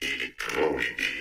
Электроуйди.